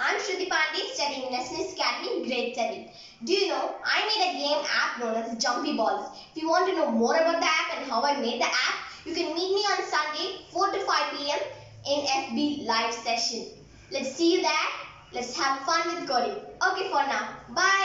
I'm Shruthi Pandey studying Lessons Academy Grade 7. Do you know, I made a game app known as Jumpy Balls. If you want to know more about the app and how I made the app, you can meet me on Sunday 4 to 5 p.m. in FB live session. Let's see you there. Let's have fun with coding. Okay for now. Bye.